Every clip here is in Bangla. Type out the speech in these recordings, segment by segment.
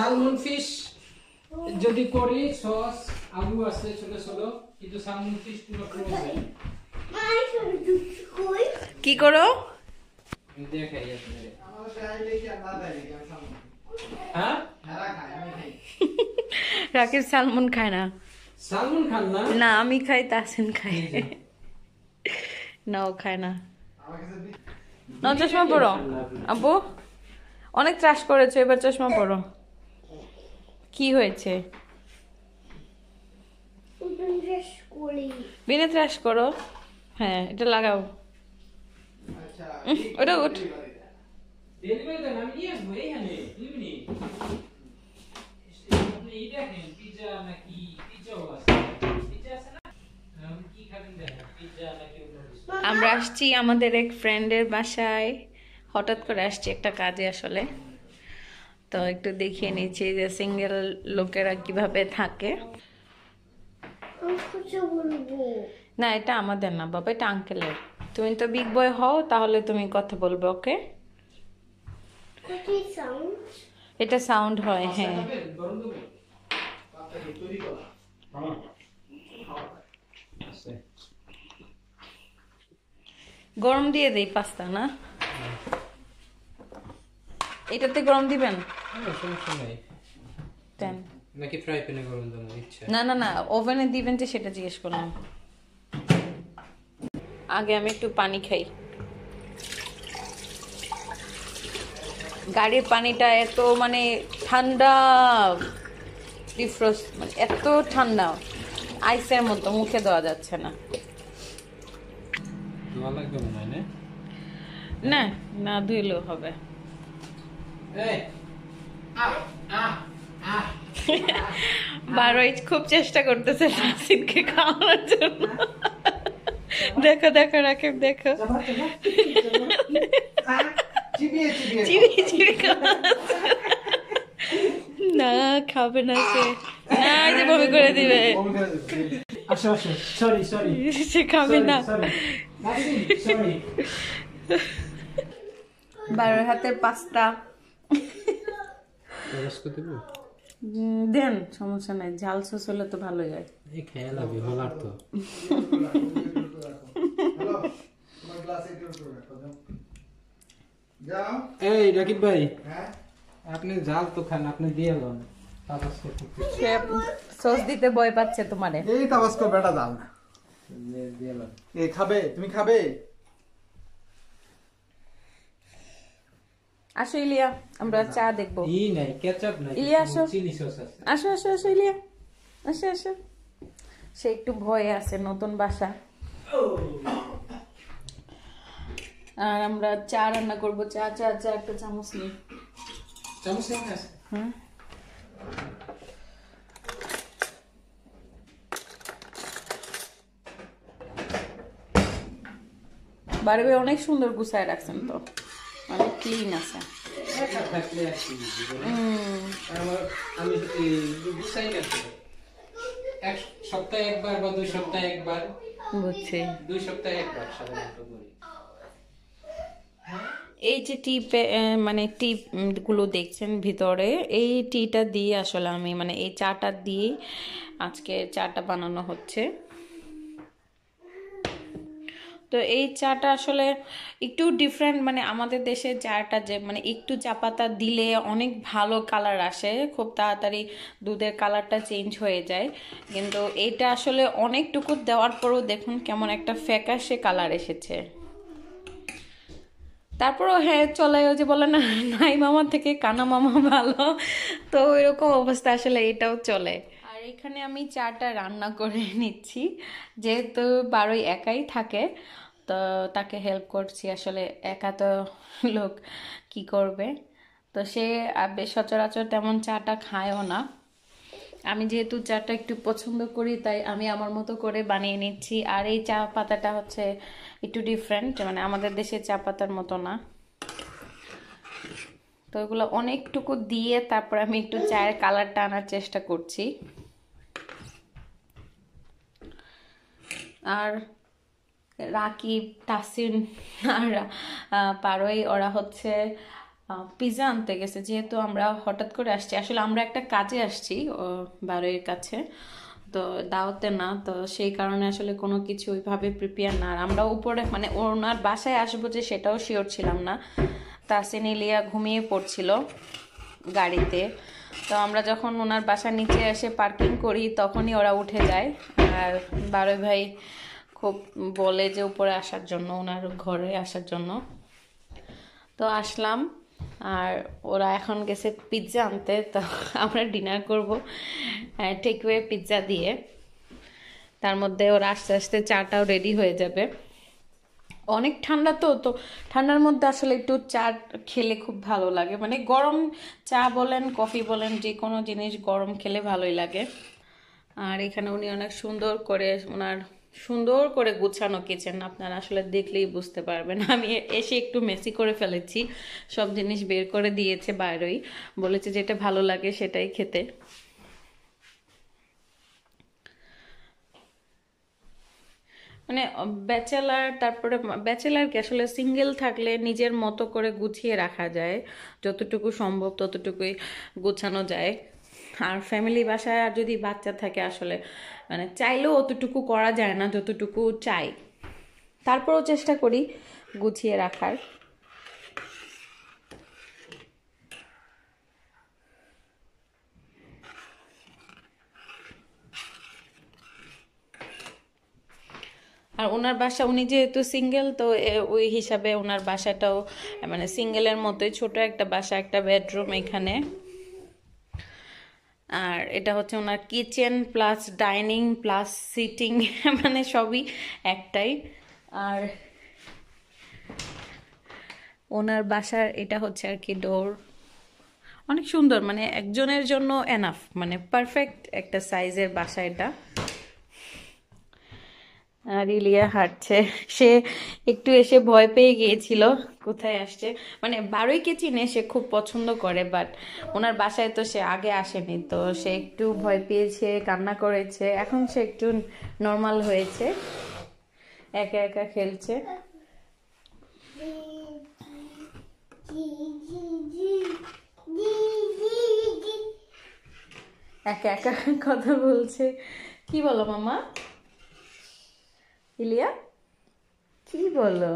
সালমন ফিশ যদি করি সস আলু আছে ছোট ছোট কিন্তু সালমন ফিশ পুরো ফ্রোজেন কি করো? দেখাই হ্যাঁ? রাকিব সালমন খায় না। সালমন খান না? না আমি খাই তাসিন খাই না ও খায় না। না চশমা পড়ো আব্বু অনেক ত্রাস করেছ এবার চশমা পড়ো কি হয়েছে? বিনে ত্রাস করো। হ্যাঁ এটা লাগাও। উম, ওটা উঠ। আমরা আসছি আমাদের এক ফ্রেন্ডের বাসায়। হঠাৎ করে আসছি একটা কাজে আসলে। তো একটু দেখিয়ে নিচ্ছি যে সিঙ্গেল লোকেরা কীভাবে থাকে। না এটা আমাদের না বাবা এটা আঙ্কেলের। তুমি তো বিগ বয় হও তাহলে তুমি কথা বলবে ওকে এটা সাউন্ড হয় হ্যাঁ। গরম দেবো আছে গরম দিয়ে দেই পাস্তা না? এটাতে গরম দিবেন? হ্যাঁ সমস্যা নাই। দেন নাকি ফ্রাই প্যানে গরম দেবো ইচ্ছা। না না না ওভেনে দিবেন যে সেটা জিজ্ঞেস করলাম। আগে আমি একটু পানি খাই। গাড়ির পানিটা এত মানে ঠান্ডা ডিফ্রস্ট মানে এত ঠান্ডা। আইসের মতো মুখে দেওয়া যাচ্ছে না। হয় না না ধুইলেও হবে। এই! বারোই খুব চেষ্টা করতেছে নাসিনকে খাওয়ানোর জন্য। দেখো দেখো রাকিব দেখো। চিবিয়ে চিবিয়ে। না খাবে না সে। না এই যে বমি করে দিবে। সরি সরি সে খাবে না। বারোর হাতের পাস্তা দেন সমস্যা নাই। ঝাল সস হলে তো ভালোই হয়। এই হলার তো। এই রাকিব ভাই আপনি জাল তো খান আপনি দিয়ে লন। তারপর সে সস দিতে ভয় পাচ্ছে তোমারে। এই তাবাস্কো বেটা দাও না দিয়ে- দিয়ে লন। এ খাবে? তুমি খাবে? আসো ইলিয়া আমরা চা দেখব। ই নাই কেচাপ নাই ইলিয়া আসো। চিলি সস আছে। আসো আসো আসো ইলিয়া আসো আসো। সে একটু ভয়ে আছে নতুন বাসা। আর আমরা চা রান্না করব চা চা চা একটা চামচ নিই চামচ এখানে আছে হুম। বাড়ি বাড়ি অনেক সুন্দর গুছায় রাখছেন তো। ক্লিন আছে। আমি এই গুছাই না এক সপ্তাহে একবার বা দুই সপ্তাহে একবার? বুঝছি। দুই সপ্তাহে একবার সাধারণত করি। এই যে টিপ মানে টিপগুলো দেখছেন ভিতরে এই টিটা দিয়ে আসলে আমি মানে এই চাটা দিয়ে আজকে চাটা বানানো হচ্ছে। তো এই চাটা আসলে একটু ডিফারেন্ট মানে আমাদের দেশে চাটা যে মানে একটু চা পাতা দিলে অনেক ভালো কালার আসে, খুব তাড়াতাড়ি দুধের কালারটা চেঞ্জ হয়ে যায়। কিন্তু এটা আসলে অনেকটুকু দেওয়ার পরও দেখুন কেমন একটা ফ্যাকাশে কালার এসেছে। তারপরও হ্যাঁ চলে ওই যে বলে না, নাই মামা থেকে কানা মামা ভালো। তো এরকম অবস্থা আসলে এটাও চলে। আর এখানে আমি চাটা রান্না করে নিচ্ছি, যেহেতু বারোই একাই থাকে তো তাকে হেল্প করছি আসলে একা তো লোক কি করবে। তো সে বেশ সচরাচর তেমন চাটা খায়ও না। আমি যেহেতু চাটা একটু পছন্দ করি, তাই আমি আমার মতো করে বানিয়ে নিচ্ছি। আর এই চা পাতাটা হচ্ছে একটু ডিফারেন্ট মানে আমাদের দেশের চা পাতার মতো না। তো এগুলো অনেকটুকু দিয়ে তারপর আমি একটু চায়ের কালারটা আনার চেষ্টা করছি। আর রাকিব তাসিন আর পারোই, ওরা হচ্ছে পিজা আনতে গেছে। যেহেতু আমরা হঠাৎ করে আসছি, আসলে আমরা একটা কাজে আসছি বারোয়ের কাছে। তো দাওয়াতে না, তো সেই কারণে আসলে কোনো কিছু ওইভাবে প্রিপেয়ার না। আর আমরা উপরে মানে ওনার বাসায় আসব যে সেটাও শিওর ছিলাম না। তাসিন ইলিয়া ঘুমিয়ে পড়ছিল গাড়িতে। তো আমরা যখন ওনার বাসার নিচে এসে পার্কিং করি, তখনই ওরা উঠে যায়। আর বারোই ভাই খুব বলে যে উপরে আসার জন্য ওনার ঘরে আসার জন্য। তো আসলাম, আর ওরা এখন গেছে পিৎজা আনতে, তো আমরা ডিনার করব টেকওয়ে পিৎজা দিয়ে। তার মধ্যে ওরা আস্তে আস্তে চাটাও রেডি হয়ে যাবে। অনেক ঠান্ডা তো তো ঠান্ডার মধ্যে আসলে একটু চা খেলে খুব ভালো লাগে। মানে গরম চা বলেন, কফি বলেন, যে কোনো জিনিস গরম খেলে ভালোই লাগে। আর এখানে উনি অনেক সুন্দর করে ওনার সুন্দর করে গুছানো কিচেন আপনারা আসলে দেখলেই বুঝতে পারবেন। আমি এসে একটু মেসি করে ফেলেছি, সব জিনিস বের করে দিয়েছে বাইরেই। বলেছে যেটা ভালো লাগে সেটাই খেতে। মানে ব্যাচেলার তারপরে ব্যাচেলার কি? আসলে সিঙ্গেল থাকলে নিজের মতো করে গুছিয়ে রাখা যায়। যতটুকু সম্ভব ততটুকুই গোছানো যায়। আর ফ্যামিলি বাসায় আর যদি বাচ্চা থাকে আসলে মানে চাইলেও অতটুকু করা যায় না, যতটুকু চাই। তারপরেও চেষ্টা করি গুছিয়ে রাখার। আর ওনার বাসা, উনি যেহেতু সিঙ্গেল তো ওই হিসাবে ওনার বাসাটাও মানে সিঙ্গেলের মতোই ছোট একটা বাসা, একটা বেডরুম এখানে। আর এটা হচ্ছে ওনার kitchen plus dining plus sitting মানে সবই একটাই। আর ওনার বাসার এটা হচ্ছে আর কি ডোর অনেক সুন্দর মানে একজনের জন্য এনাফ মানে পারফেক্ট একটা সাইজের বাসা এটা। আর ইলিয়া হাঁটছে। সে একটু এসে ভয় পেয়ে গিয়েছিল কোথায় আসছে। মানে বারোইকে চিনে সে খুব পছন্দ করে বাট ওনার বাসায় তো সে আগে আসেনি। তো সে একটু ভয় পেয়েছে, কান্না করেছে। এখন সে একটু নর্মাল হয়েছে। একা একা খেলছে। একা একা কথা বলছে। কি বলো মামা? ইলিয়া? কি বলো?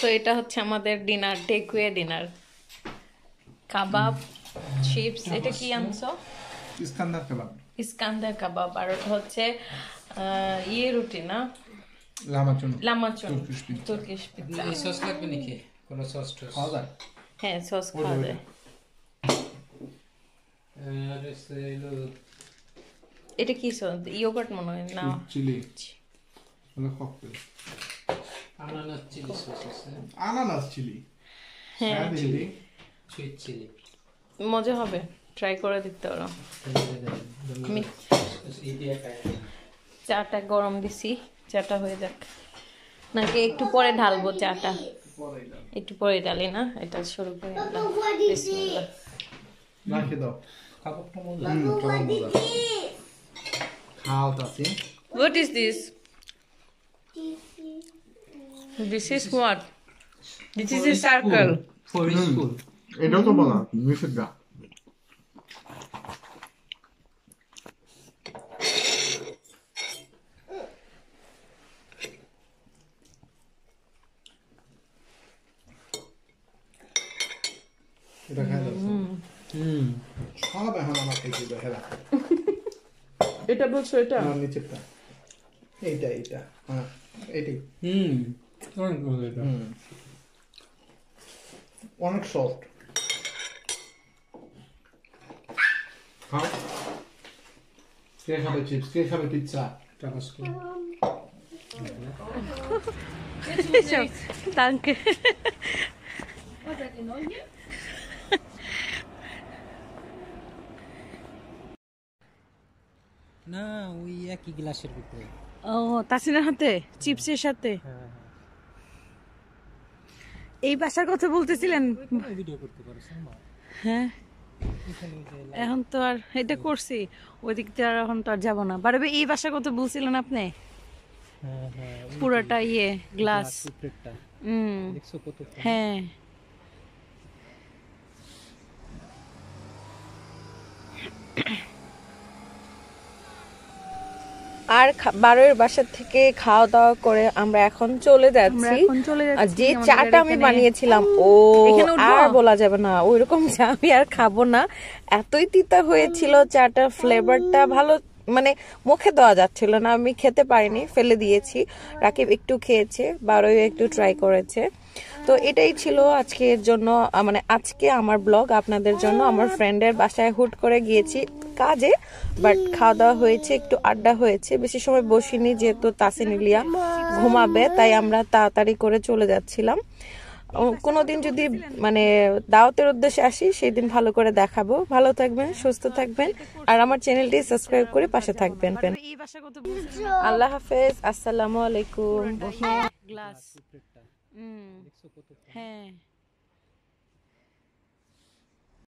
তো এটা হচ্ছে আমাদের dinner takeaway dinner kebab chips এটা কি আনছো? ইস্কান্দার কাবাব। ইস্কান্দার কাবাব আর ওটা হচ্ছে ইয়ে রুটি না? Lahmacun lahmacun. তুর্কিশ পিৎজা এই সস লাগবে নাকি? কোনো সস টস? খাওয়া যায়। হ্যাঁ সস খাওয়া যায়। এটা কি সস? ইয়োগার্ট মনে হয় না? চিলি। হলো ককটেল আনানাস চিলি সস আছে। আনানাস চিলি। হ্যাঁ চিলি। Sweet chilli. মজা হবে। ট্রাই করে দিতে পারো। আমি চাটা গরম দিছি চাটা হয়ে যাক। নাকি একটু পরে ঢালবো চাটা? একটু পরে ঢালি না? এটা শুরু করে What is this? This is what? This is a circle. For school এটাও তো বলা খাই দাও হুম। খাওয়াবে এখন আমার খাই দিবে হেলা এটা বলছো এটা? আমার নিচেরটা। এইটা এইটা। হ্যাঁ এইটাই হুম অনেক ভালো এটা। অনেক সফট। খাও। কে খাবে চিপস? কে খাবে পিৎজা? টাকাস করে Danke. না ওই একই গ্লাসের ভিতরে। ও তাসিনের হাতে? চিপসের সাথে? হ্যাঁ এই বাসার কথা বলতেছিলেন? ভিডিও করতে পারো হ্যাঁ। এখানে তো আর এটা করছি ওই দিক দিয়ে আর এখন তো আর যাব না। বারবে এই বাসার কথা বলছিলেন আপনি? হ্যাঁ হ্যাঁ পুরোটা ইয়ে গ্লাস হ্যাঁ। আর বারোয়ের বাসা থেকে খাওয়া দাওয়া করে আমরা এখন চলে যাচ্ছি। যে চাটা আমি বানিয়েছিলাম ও আর বলা যাবে না ওই রকম চা আমি আর খাব না। এতই তিতা হয়েছিল চাটার ফ্লেভারটা ভালো মানে মুখে দেওয়া যাচ্ছিল না আমি খেতে পারিনি ফেলে দিয়েছি। রাকিব একটু খেয়েছে বারোই একটু ট্রাই করেছে। তো এটাই ছিল আজকের জন্য মানে আজকে আমার ব্লগ আপনাদের জন্য আমার ফ্রেন্ডের বাসায় হুট করে গিয়েছি কাজে বাট খাওয়া দাওয়া হয়েছে একটু আড্ডা হয়েছে বেশি সময় বসিনি যেহেতু তাসিন ইলিয়া ঘুমাবে তাই আমরা তাড়াতাড়ি করে চলে যাচ্ছিলাম। ও, কোনোদিন যদি মানে দাওয়াতের উদ্দেশ্যে আসি সেই দিন ভালো করে দেখাবো। ভালো থাকবেন সুস্থ থাকবেন আর আমার চ্যানেলটি সাবস্ক্রাইব করে পাশে থাকবেন আল্লাহ হাফেজ আসসালামু আলাইকুম। দেখছ কত হ্যাঁ।